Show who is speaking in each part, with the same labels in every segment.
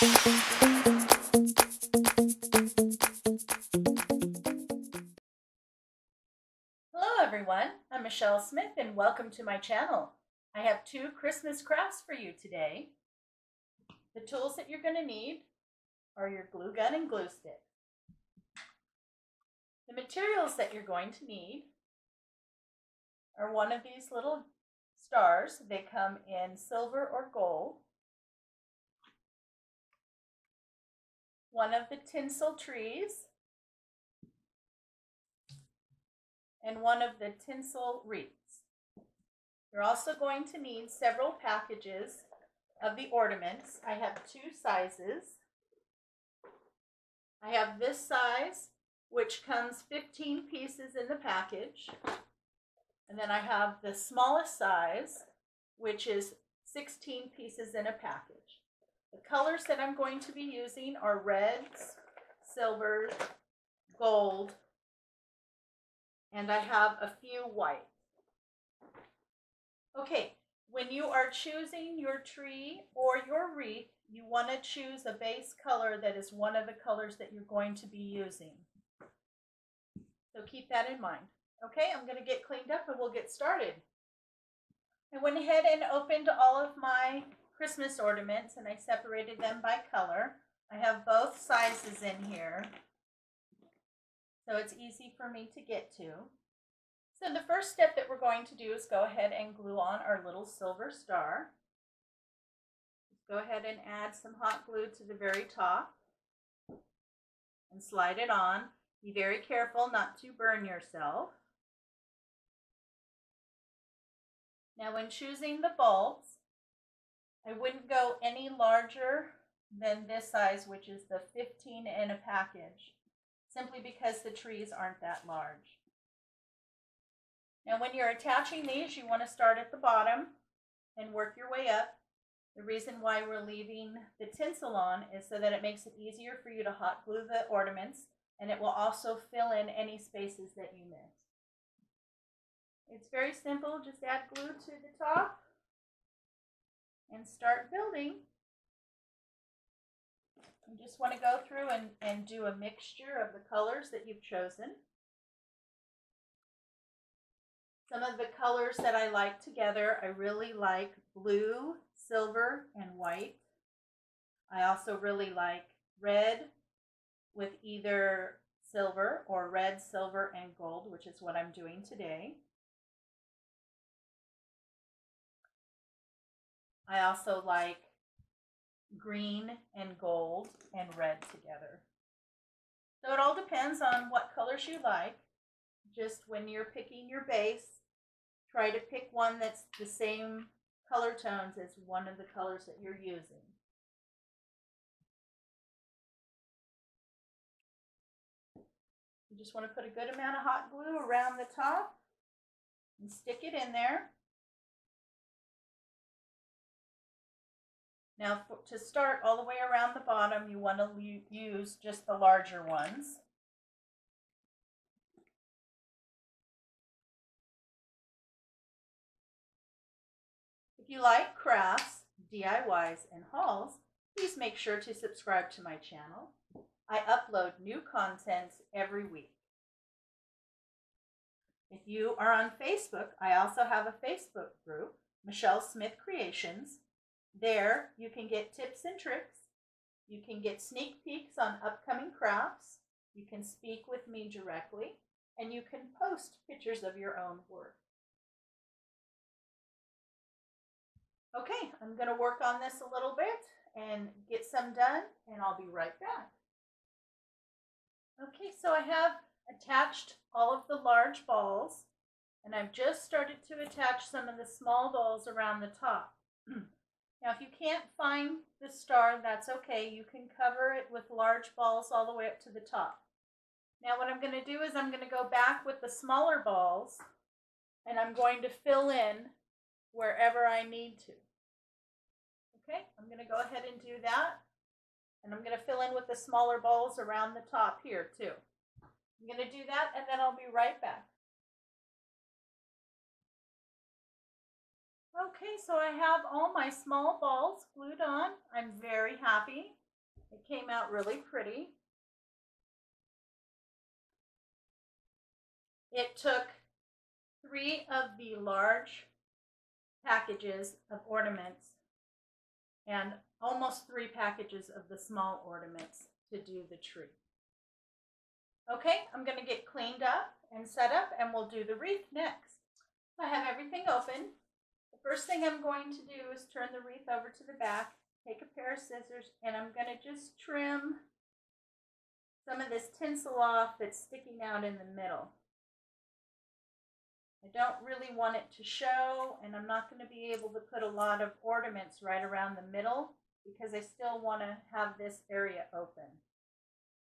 Speaker 1: Hello everyone, I'm Michelle Smith and welcome to my channel. I have two Christmas crafts for you today. The tools that you're going to need are your glue gun and glue stick. The materials that you're going to need are one of these little stars. They come in silver or gold. One of the tinsel trees. And one of the tinsel wreaths. You're also going to need several packages of the ornaments. I have two sizes. I have this size, which comes 15 pieces in the package. And then I have the smallest size, which is 16 pieces in a package. The colors that I'm going to be using are reds, silvers, gold, and I have a few white. Okay, when you are choosing your tree or your wreath, you want to choose a base color that is one of the colors that you're going to be using. So keep that in mind. Okay, I'm going to get cleaned up and we'll get started. I went ahead and opened all of my Christmas ornaments and I separated them by color. I have both sizes in here, so it's easy for me to get to. So the first step that we're going to do is go ahead and glue on our little silver star. Go ahead and add some hot glue to the very top and slide it on. Be very careful not to burn yourself. Now when choosing the bulbs, I wouldn't go any larger than this size, which is the 15 in a package, simply because the trees aren't that large. Now when you're attaching these, you want to start at the bottom and work your way up. The reason why we're leaving the tinsel on is so that it makes it easier for you to hot glue the ornaments and it will also fill in any spaces that you miss. It's very simple, just add glue to the top and start building. You just want to go through and, and do a mixture of the colors that you've chosen. Some of the colors that I like together, I really like blue, silver, and white. I also really like red with either silver or red, silver, and gold, which is what I'm doing today. I also like green and gold and red together. So it all depends on what colors you like. Just when you're picking your base, try to pick one that's the same color tones as one of the colors that you're using. You just want to put a good amount of hot glue around the top and stick it in there. Now for, to start all the way around the bottom, you want to use just the larger ones. If you like crafts, DIYs, and hauls, please make sure to subscribe to my channel. I upload new content every week. If you are on Facebook, I also have a Facebook group, Michelle Smith Creations. There, you can get tips and tricks. You can get sneak peeks on upcoming crafts. You can speak with me directly, and you can post pictures of your own work. Okay, I'm going to work on this a little bit and get some done, and I'll be right back. Okay, so I have attached all of the large balls, and I've just started to attach some of the small balls around the top. now, if you can't find the star, that's okay. You can cover it with large balls all the way up to the top. Now, what I'm going to do is I'm going to go back with the smaller balls, and I'm going to fill in wherever I need to. Okay, I'm going to go ahead and do that. And I'm going to fill in with the smaller balls around the top here too. I'm going to do that and then I'll be right back. Okay, so I have all my small balls glued on. I'm very happy. It came out really pretty. It took three of the large packages of ornaments and almost three packages of the small ornaments to do the tree. Okay, I'm going to get cleaned up and set up and we'll do the wreath next. I have everything open. The first thing I'm going to do is turn the wreath over to the back, take a pair of scissors, and I'm going to just trim some of this tinsel off that's sticking out in the middle. I don't really want it to show, and I'm not going to be able to put a lot of ornaments right around the middle because I still want to have this area open.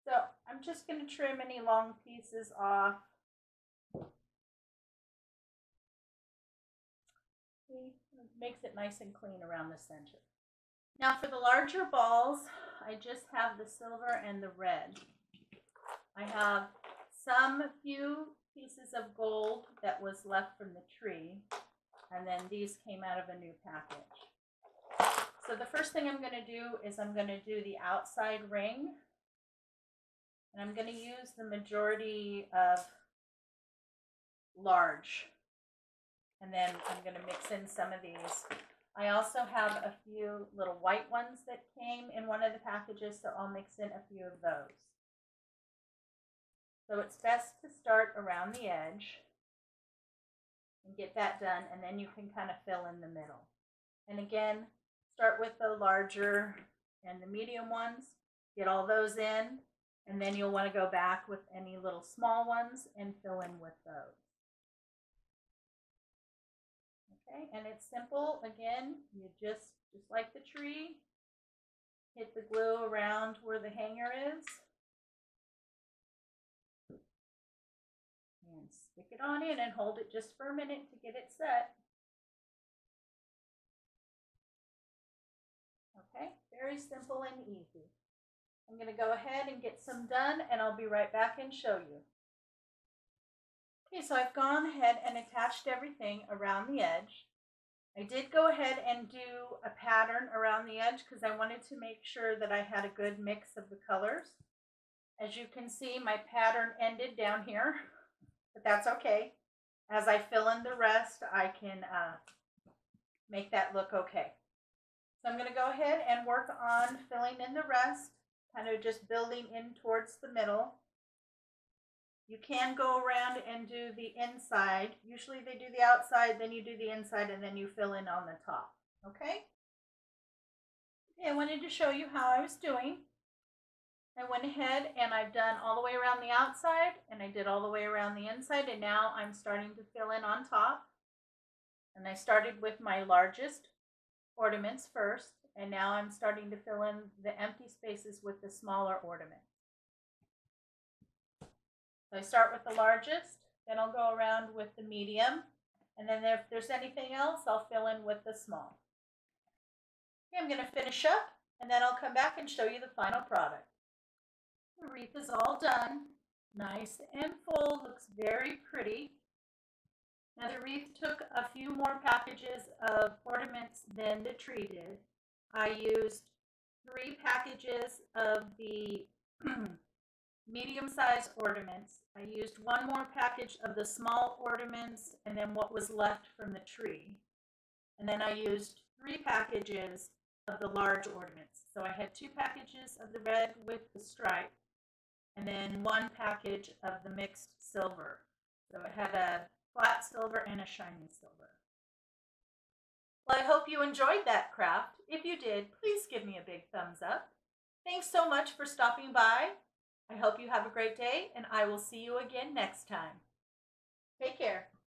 Speaker 1: So I'm just going to trim any long pieces off. See, makes it nice and clean around the center. Now for the larger balls, I just have the silver and the red. I have some few pieces of gold that was left from the tree. And then these came out of a new package. So the first thing I'm going to do is I'm going to do the outside ring. And I'm going to use the majority of large. And then I'm going to mix in some of these. I also have a few little white ones that came in one of the packages, so I'll mix in a few of those. So it's best to start around the edge and get that done, and then you can kind of fill in the middle. And again, start with the larger and the medium ones, get all those in, and then you'll want to go back with any little small ones and fill in with those. Okay, and it's simple. Again, you just, just like the tree, hit the glue around where the hanger is. And stick it on in and hold it just for a minute to get it set. Okay, very simple and easy. I'm going to go ahead and get some done and I'll be right back and show you. Okay, so I've gone ahead and attached everything around the edge. I did go ahead and do a pattern around the edge because I wanted to make sure that I had a good mix of the colors. As you can see, my pattern ended down here but that's okay. As I fill in the rest, I can uh, make that look okay. So I'm going to go ahead and work on filling in the rest, kind of just building in towards the middle. You can go around and do the inside. Usually they do the outside, then you do the inside, and then you fill in on the top. Okay? Okay, I wanted to show you how I was doing. I went ahead and I've done all the way around the outside and I did all the way around the inside and now I'm starting to fill in on top. And I started with my largest ornaments first and now I'm starting to fill in the empty spaces with the smaller ornament. So I start with the largest, then I'll go around with the medium, and then if there's anything else, I'll fill in with the small. Okay, I'm going to finish up and then I'll come back and show you the final product. The wreath is all done. Nice and full, looks very pretty. Now the wreath took a few more packages of ornaments than the tree did. I used three packages of the medium-sized ornaments. I used one more package of the small ornaments and then what was left from the tree. And then I used three packages of the large ornaments. So I had two packages of the red with the stripe and then one package of the mixed silver. So it had a flat silver and a shiny silver. Well, I hope you enjoyed that craft. If you did, please give me a big thumbs up. Thanks so much for stopping by. I hope you have a great day, and I will see you again next time. Take care.